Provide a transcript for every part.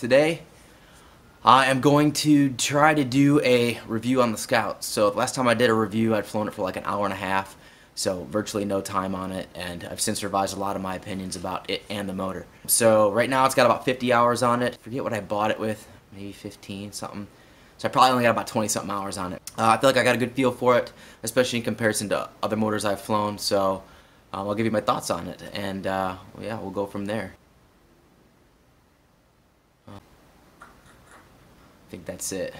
Today, I am going to try to do a review on the Scout. So last time I did a review, I'd flown it for like an hour and a half, so virtually no time on it, and I've since revised a lot of my opinions about it and the motor. So right now it's got about 50 hours on it. Forget what I bought it with, maybe 15 something. So I probably only got about 20 something hours on it. Uh, I feel like I got a good feel for it, especially in comparison to other motors I've flown. So um, I'll give you my thoughts on it, and uh, yeah, we'll go from there. Think that's it.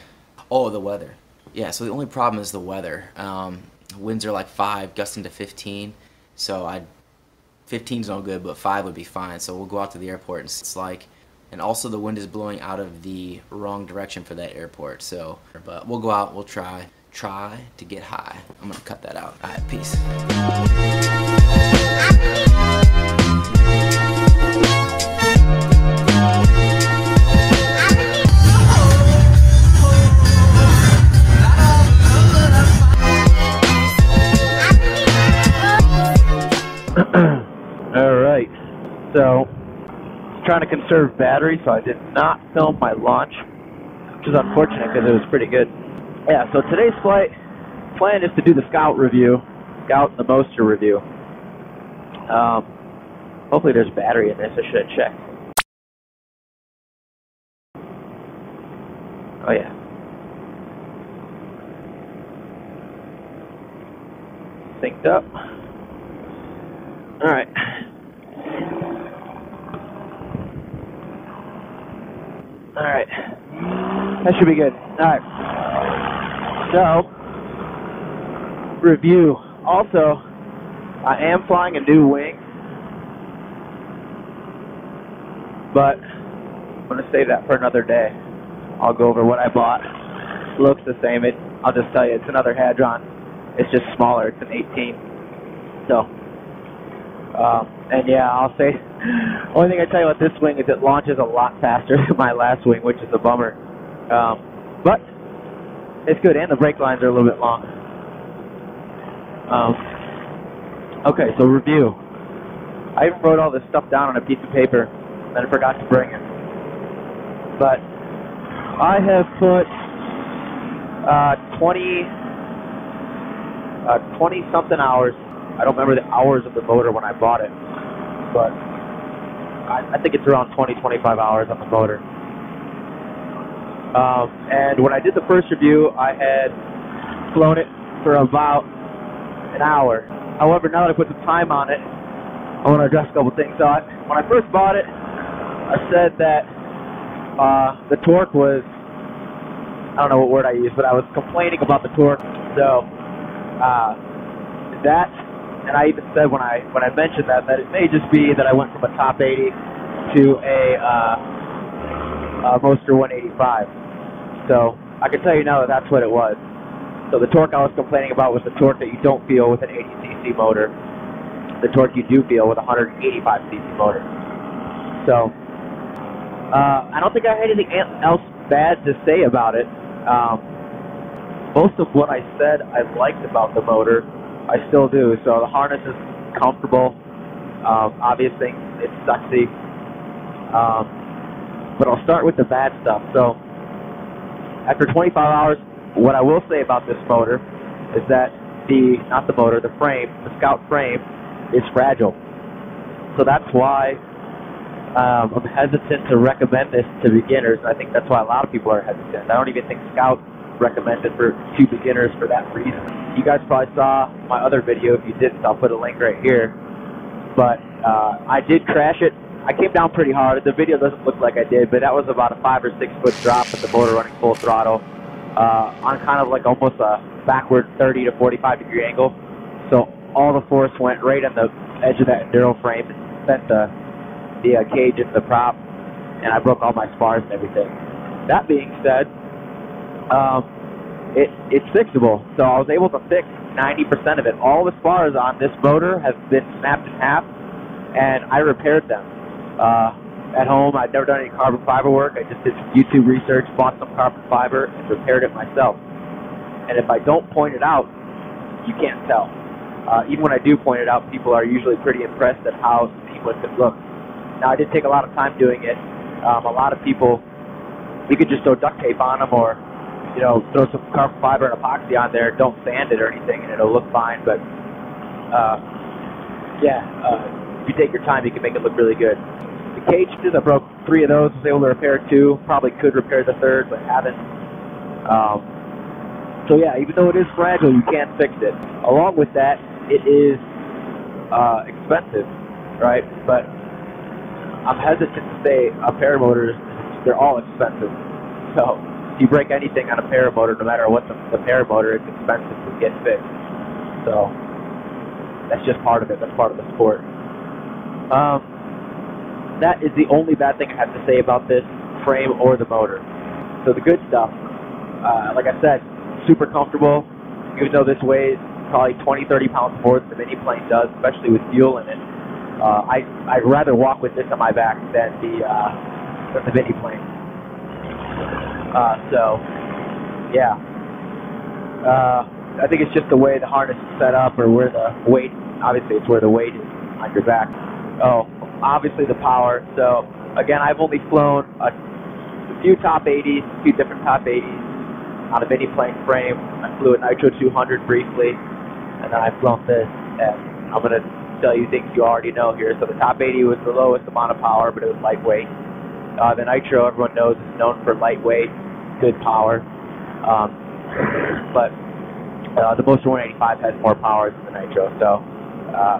Oh, the weather. Yeah, so the only problem is the weather. Um, winds are like 5, gusting to 15. So I, 15's no good, but 5 would be fine. So we'll go out to the airport and it's like, and also the wind is blowing out of the wrong direction for that airport. So, but we'll go out, we'll try, try to get high. I'm gonna cut that out. All right, peace. So, trying to conserve battery, so I did not film my launch, which is unfortunate because it was pretty good. Yeah. So today's flight plan is to do the Scout review, Scout and the Moster review. Um, hopefully there's battery in this. I should have checked. Oh yeah. Synced up. All right. All right. That should be good. All right. So, review. Also, I am flying a new wing, but I'm going to save that for another day. I'll go over what I bought. Looks the same. It. I'll just tell you, it's another Hadron. It's just smaller. It's an 18. So, um, and yeah, I'll say, only thing I tell you about this wing is it launches a lot faster than my last wing, which is a bummer. Um, but it's good, and the brake lines are a little bit long. Um, okay, so review. I wrote all this stuff down on a piece of paper, and I forgot to bring it. But I have put uh, 20, uh, 20 something hours I don't remember the hours of the motor when I bought it, but I, I think it's around 20, 25 hours on the motor. Um, and when I did the first review, I had flown it for about an hour. However, now that I put some time on it, I want to address a couple things. So I, when I first bought it, I said that uh, the torque was, I don't know what word I used, but I was complaining about the torque. So uh, that and I even said when I when I mentioned that that it may just be that I went from a top 80 to a, uh, a Moster 185. So I can tell you now that that's what it was. So the torque I was complaining about was the torque that you don't feel with an 80cc motor. The torque you do feel with a 185cc motor. So uh, I don't think I had anything else bad to say about it. Um, most of what I said I liked about the motor I still do. So the harness is comfortable. Um, obviously, it's sexy. Um, but I'll start with the bad stuff. So after 25 hours, what I will say about this motor is that the not the motor, the frame, the Scout frame, is fragile. So that's why um, I'm hesitant to recommend this to beginners. I think that's why a lot of people are hesitant. I don't even think Scout recommended for two beginners for that reason. You guys probably saw my other video. If you didn't, I'll put a link right here. But uh, I did crash it. I came down pretty hard. The video doesn't look like I did, but that was about a five or six foot drop with the motor running full throttle uh, on kind of like almost a backward 30 to 45 degree angle. So all the force went right on the edge of that enduro frame and sent the the uh, cage into the prop, and I broke all my spars and everything. That being said, um, it, it's fixable. So I was able to fix 90% of it. All the spars on this motor have been snapped in half, and I repaired them. Uh, at home, I'd never done any carbon fiber work. I just did some YouTube research, bought some carbon fiber, and repaired it myself. And if I don't point it out, you can't tell. Uh, even when I do point it out, people are usually pretty impressed at how seamless it looks. Now, I did take a lot of time doing it. Um, a lot of people you could just throw duct tape on them or, you know, throw some carbon fiber and epoxy on there. Don't sand it or anything, and it'll look fine. But uh, yeah, uh, if you take your time, you can make it look really good. The cages, I broke three of those. Was able to repair two. Probably could repair the third, but haven't. Um, so yeah, even though it is fragile, you can't fix it. Along with that, it is uh, expensive, right? But I'm hesitant to say a paramotor they're all expensive. So you break anything on a paramotor, no matter what the, the paramotor, it's expensive to get fixed. So that's just part of it. That's part of the sport. Um, that is the only bad thing I have to say about this frame or the motor. So the good stuff, uh, like I said, super comfortable. Even though this weighs probably 20, 30 pounds more than the mini plane does, especially with fuel in it. Uh, I I'd rather walk with this on my back than the uh, than the mini plane. Uh, so, yeah. Uh, I think it's just the way the harness is set up or where the weight, obviously it's where the weight is on your back. Oh, obviously the power. So, again, I've only flown a, a few top 80s, a few different top 80s on a mini plane frame. I flew a Nitro 200 briefly, and then I've flown this. And I'm going to tell you things you already know here. So the top 80 was the lowest amount of power, but it was lightweight. Uh, the Nitro, everyone knows, is known for lightweight, good power. Um, but uh, the Moster 185 has more power than the Nitro, so uh,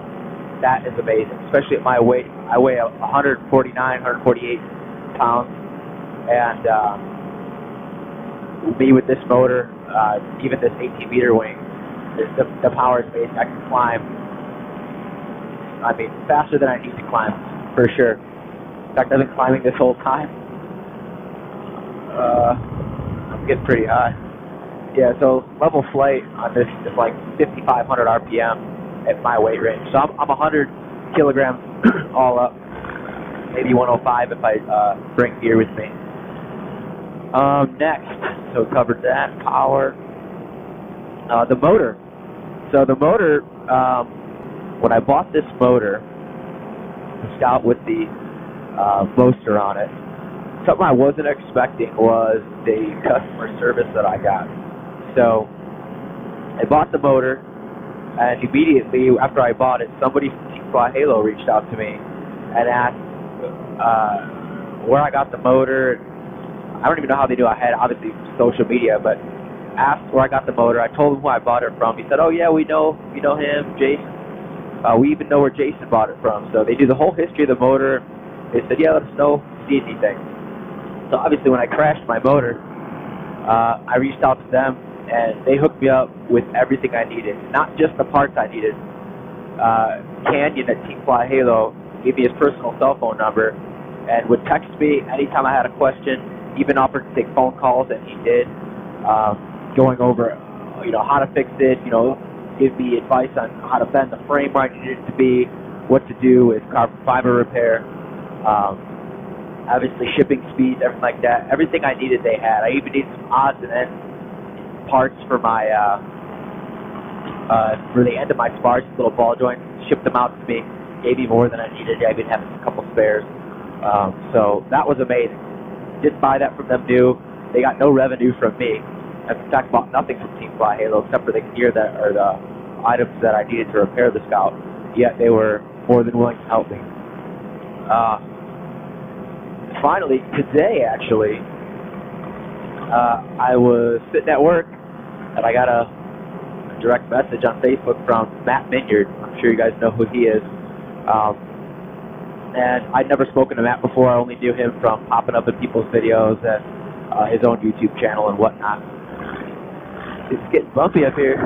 that is amazing. Especially at my weight, I weigh 149, 148 pounds, and uh, me with this motor, uh, even this 18 meter wing, the, the power is amazing. I can climb. I mean, faster than I need to climb, for sure. In fact, I've been climbing this whole time. Uh, I'm getting pretty high. Yeah, so level flight on this is like 5,500 RPM at my weight range. So I'm, I'm 100 kilograms all up, maybe 105 if I uh, bring gear with me. Um, next, so covered that power. Uh, the motor. So the motor, um, when I bought this motor, the Scout with the uh, on it. Something I wasn't expecting was the customer service that I got. So I bought the motor, and immediately after I bought it, somebody from Halo reached out to me and asked uh, where I got the motor. I don't even know how they knew I had obviously social media, but asked where I got the motor. I told him who I bought it from. He said, "Oh yeah, we know, we know him, Jason. Uh, we even know where Jason bought it from." So they do the whole history of the motor they said, yeah, let us know if you see anything. So obviously when I crashed my motor, uh, I reached out to them and they hooked me up with everything I needed, not just the parts I needed. Uh, Canyon at Team Fly Halo gave me his personal cell phone number and would text me anytime I had a question, even offered to take phone calls, and he did, um, going over, you know, how to fix it, you know, give me advice on how to bend the frame where I needed it to be, what to do with carbon fiber repair. Um, obviously, shipping speeds, everything like that. Everything I needed, they had. I even needed some odds and ends parts for my uh, uh, for the end of my spars, little ball joints. Shipped them out to me. Gave me more than I needed. I even had a couple spares. Um, so that was amazing. Didn't buy that from them new. They got no revenue from me. In fact, bought nothing from Team Fly Halo except for the gear that or the items that I needed to repair the Scout. Yet they were more than willing to help me. Uh, finally, today actually, uh, I was sitting at work and I got a, a, direct message on Facebook from Matt Minyard. I'm sure you guys know who he is. Um, and I'd never spoken to Matt before. I only knew him from popping up in people's videos and uh, his own YouTube channel and whatnot. It's getting bumpy up here.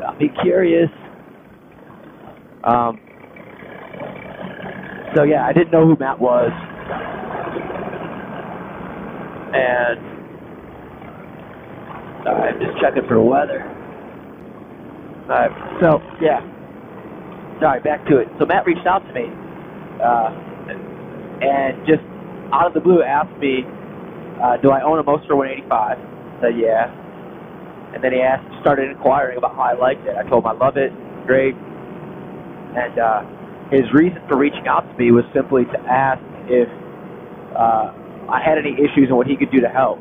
Got me curious. Um, so yeah, I didn't know who Matt was, and I'm just checking for weather. Uh, so yeah, sorry, back to it. So Matt reached out to me, uh, and just out of the blue asked me, uh, "Do I own a Moster 185?" I said yeah, and then he asked, started inquiring about how I liked it. I told him I love it, great, and. Uh, his reason for reaching out to me was simply to ask if uh, I had any issues and what he could do to help.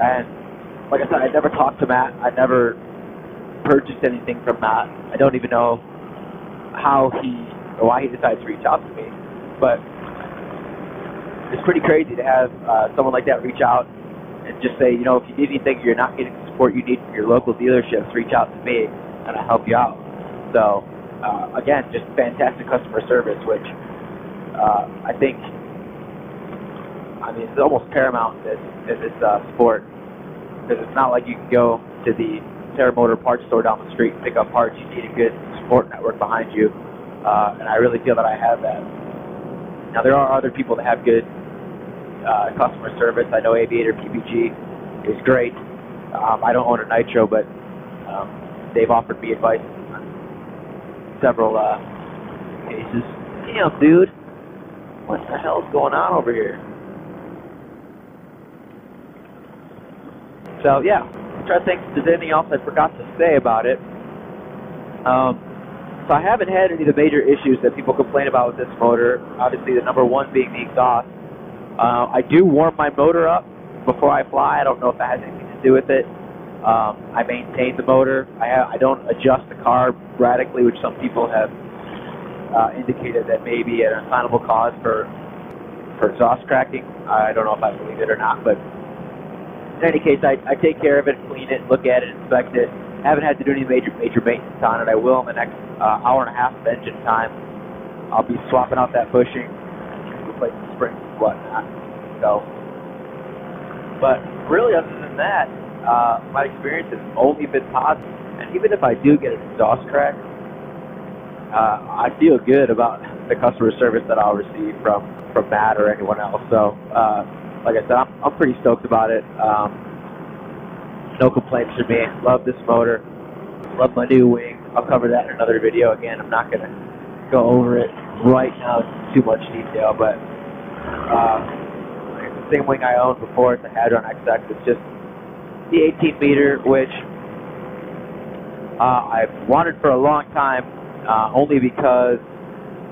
And like I said, I never talked to Matt. I never purchased anything from Matt. I don't even know how he or why he decided to reach out to me. But it's pretty crazy to have uh, someone like that reach out and just say, you know, if you need anything, you're not getting the support you need from your local dealerships, reach out to me and I'll help you out. So, uh, again, just fantastic customer service, which uh, I think, I mean, it's almost paramount in, in this uh, sport because it's not like you can go to the paramotor parts store down the street and pick up parts. You need a good support network behind you, uh, and I really feel that I have that. Now there are other people that have good uh, customer service. I know Aviator PPG is great. Um, I don't own a Nitro, but um, they've offered me advice several uh, cases. Damn, dude, what the hell's going on over here? So yeah, I'm trying to think if there's anything else I forgot to say about it. Um, so I haven't had any of the major issues that people complain about with this motor. Obviously, the number one being the exhaust. Uh, I do warm my motor up before I fly. I don't know if that has anything to do with it. Um, I maintain the motor. I, I don't adjust the carb radically, which some people have uh, indicated that may be an assignable cause for for exhaust cracking. I don't know if I believe it or not, but in any case, I, I take care of it, clean it, look at it, inspect it. Haven't had to do any major major maintenance on it. I will in the next uh, hour and a half of engine time. I'll be swapping out that bushing, replacing springs and whatnot. So, but really, other than that, uh, my experience has only been positive. And even if I do get an exhaust crack, uh, I feel good about the customer service that I'll receive from from Matt or anyone else. So. Uh, like I said, I'm, I'm pretty stoked about it. Um, no complaints from me. Love this motor. Love my new wing. I'll cover that in another video. Again, I'm not going to go over it right now in too much detail, but uh, it's the same wing I owned before. It's a Hadron XX. It's just the 18 meter, which uh, I've wanted for a long time, uh, only because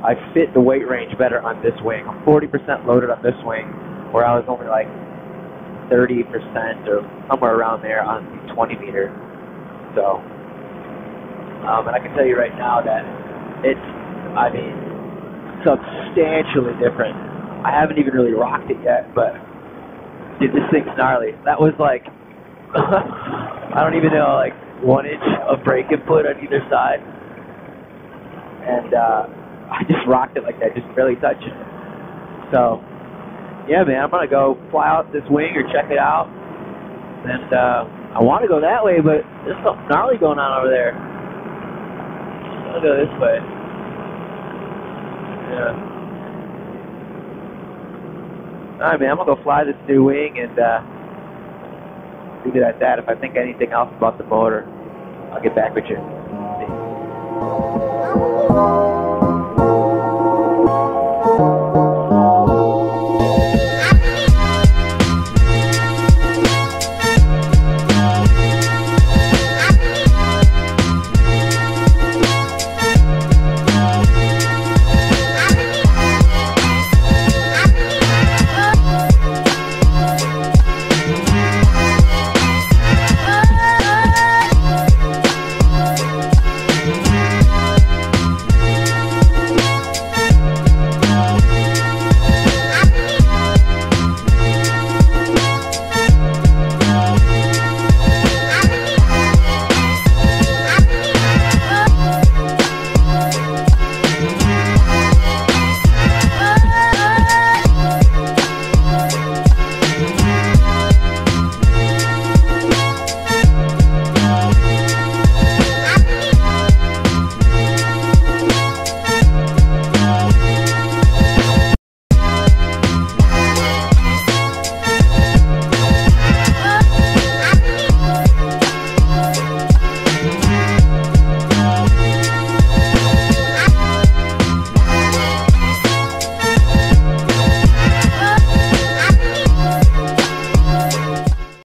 I fit the weight range better on this wing. I'm 40% loaded on this wing where I was only like 30% or somewhere around there on the 20 meter. So, um, and I can tell you right now that it's, I mean, substantially different. I haven't even really rocked it yet, but dude, this thing's gnarly. That was like, I don't even know, like one inch of brake input on either side. And uh, I just rocked it like that, just barely touching it. So, yeah, man, I'm gonna go fly out this wing or check it out. And uh, I want to go that way, but there's something gnarly going on over there. I'll go this way. Yeah. All right, man, I'm gonna go fly this new wing and uh, leave it at that. If I think anything else about the motor, I'll get back with you.